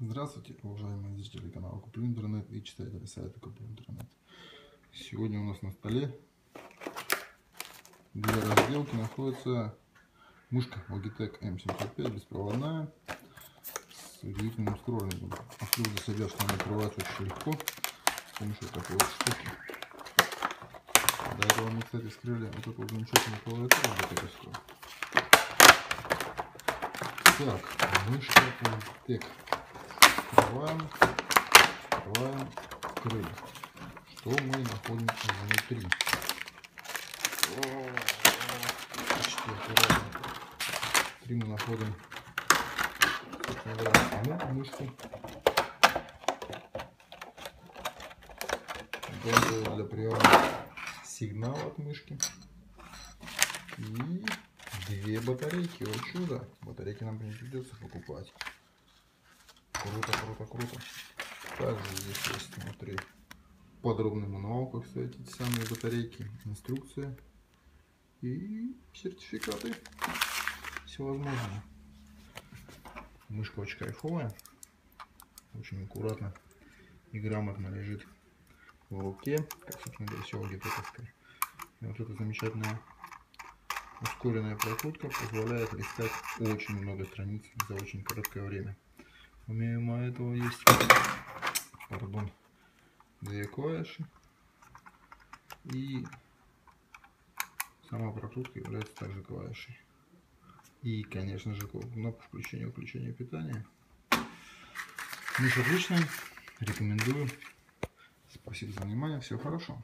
Здравствуйте, уважаемые зрители канала Куплю Интернет и читатели сайта Куплю Интернет. Сегодня у нас на столе для разделки находится мышка Logitech M75 беспроводная с удивительным скроллингом. Открыл для себя, что она открывается очень легко с помощью такой вот штуки. До этого мы, кстати, скрыли вот вот замечательную клавиатуру Logitech. Так, мышка Logitech открываем, открываем крылья. Что мы находим внутри? Внутри мы находим саму мышку. Для приема сигнала от мышки. И две батарейки. Вот чудо. Батарейки нам не придется покупать. Круто, круто, круто. Также здесь есть внутри подробный мануал, как ставить эти самые батарейки, инструкция и сертификаты всевозможные. Мышка очень кайфовая, очень аккуратно и грамотно лежит в руке, как, собственно говоря, все логитековская. И вот эта замечательная ускоренная прокрутка позволяет листать очень много страниц за очень короткое время. Помимо этого есть пардон, две клавиши. И сама прокрутка является также клавишей. И, конечно же, кнопка включения-выключения питания. Миш отличная. Рекомендую. Спасибо за внимание. Всего хорошего.